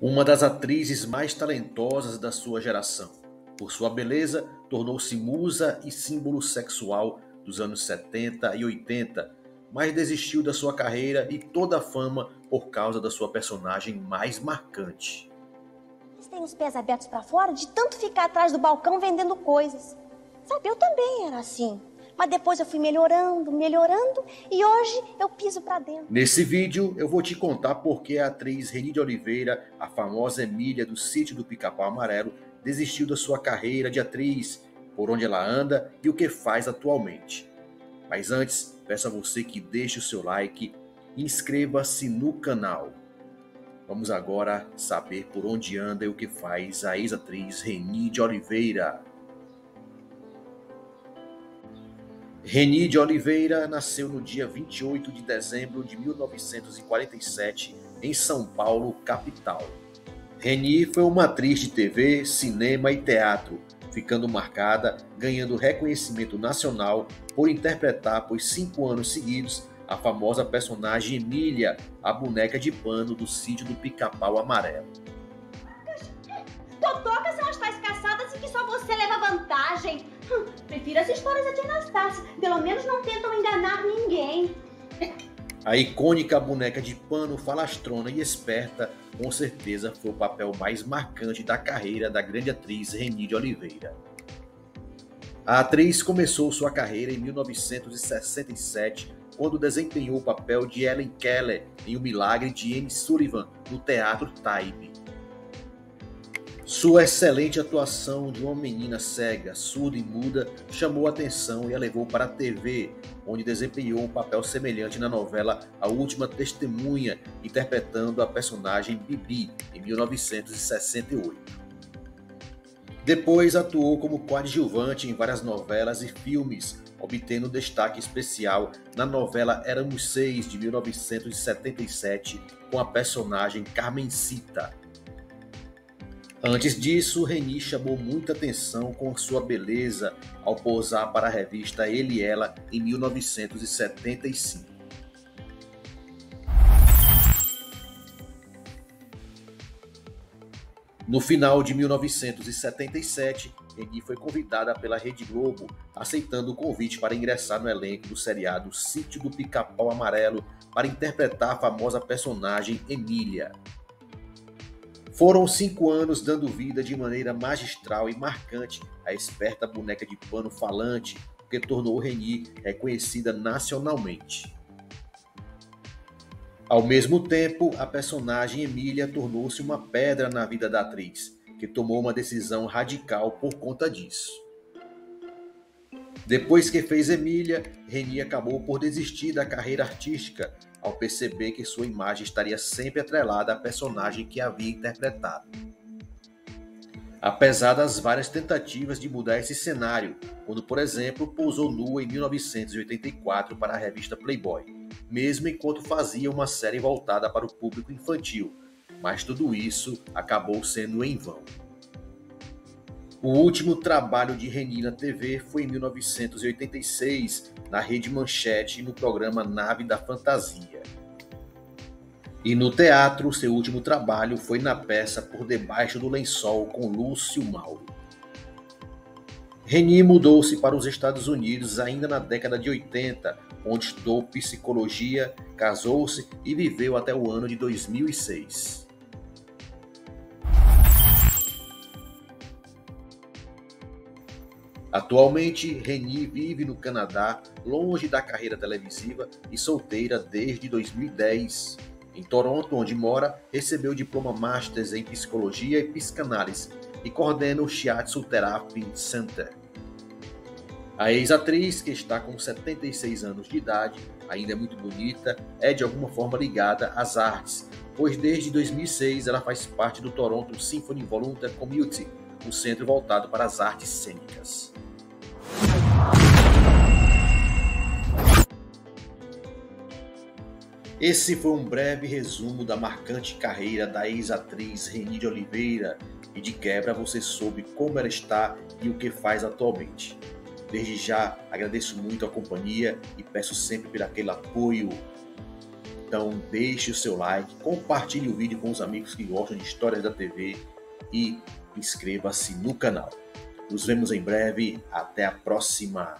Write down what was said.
uma das atrizes mais talentosas da sua geração. Por sua beleza, tornou-se musa e símbolo sexual dos anos 70 e 80, mas desistiu da sua carreira e toda a fama por causa da sua personagem mais marcante. Eles têm os pés abertos para fora de tanto ficar atrás do balcão vendendo coisas. Sabe, eu também era assim. Mas depois eu fui melhorando, melhorando e hoje eu piso para dentro. Nesse vídeo eu vou te contar por que a atriz Reni de Oliveira, a famosa Emília do sítio do Pica-Pau Amarelo, desistiu da sua carreira de atriz, por onde ela anda e o que faz atualmente. Mas antes, peço a você que deixe o seu like e inscreva-se no canal. Vamos agora saber por onde anda e o que faz a ex-atriz Reni de Oliveira. Reni de Oliveira nasceu no dia 28 de dezembro de 1947 em São Paulo, capital. Reni foi uma atriz de TV, cinema e teatro, ficando marcada, ganhando reconhecimento nacional por interpretar por cinco anos seguidos a famosa personagem Emília, a boneca de pano do sítio do Pica-Pau Amarelo. Totocas são as tais caçadas em que só você leva vantagem. Prefiro as histórias da Anastácia. Pelo menos não tentam enganar ninguém. A icônica boneca de pano falastrona e esperta, com certeza foi o papel mais marcante da carreira da grande atriz Reni de Oliveira. A atriz começou sua carreira em 1967, quando desempenhou o papel de Ellen Keller em O Milagre de Anne Sullivan no Teatro Taib. Sua excelente atuação de uma menina cega, surda e muda chamou a atenção e a levou para a TV, onde desempenhou um papel semelhante na novela A Última Testemunha, interpretando a personagem Bibi, em 1968. Depois atuou como coadjuvante em várias novelas e filmes, obtendo destaque especial na novela Éramos Seis, de 1977, com a personagem Carmencita. Antes disso, Reni chamou muita atenção com sua beleza ao posar para a revista Ele e Ela em 1975. No final de 1977, Reni foi convidada pela Rede Globo, aceitando o convite para ingressar no elenco do seriado Sítio do Pica-Pau Amarelo para interpretar a famosa personagem Emília. Foram cinco anos dando vida de maneira magistral e marcante à esperta boneca de pano falante, que tornou Reni reconhecida nacionalmente. Ao mesmo tempo, a personagem Emília tornou-se uma pedra na vida da atriz, que tomou uma decisão radical por conta disso. Depois que fez Emília, Reni acabou por desistir da carreira artística ao perceber que sua imagem estaria sempre atrelada à personagem que havia interpretado. Apesar das várias tentativas de mudar esse cenário, quando, por exemplo, pousou nua em 1984 para a revista Playboy, mesmo enquanto fazia uma série voltada para o público infantil, mas tudo isso acabou sendo em vão. O último trabalho de Reni na TV foi em 1986, na Rede Manchete, no programa Nave da Fantasia. E no teatro, seu último trabalho foi na peça Por Debaixo do Lençol, com Lúcio Mauro. Reni mudou-se para os Estados Unidos ainda na década de 80, onde estudou psicologia, casou-se e viveu até o ano de 2006. Atualmente, Reni vive no Canadá, longe da carreira televisiva e solteira desde 2010. Em Toronto, onde mora, recebeu o diploma Masters em Psicologia e Psicanálise e coordena o Shiatsu Therapy Center. A ex-atriz, que está com 76 anos de idade, ainda é muito bonita, é de alguma forma ligada às artes, pois desde 2006 ela faz parte do Toronto Symphony Volunteer Community, um centro voltado para as artes cênicas. Esse foi um breve resumo da marcante carreira da ex-atriz Reni de Oliveira e de quebra você soube como ela está e o que faz atualmente. Desde já agradeço muito a companhia e peço sempre por aquele apoio. Então deixe o seu like, compartilhe o vídeo com os amigos que gostam de histórias da TV e inscreva-se no canal. Nos vemos em breve. Até a próxima.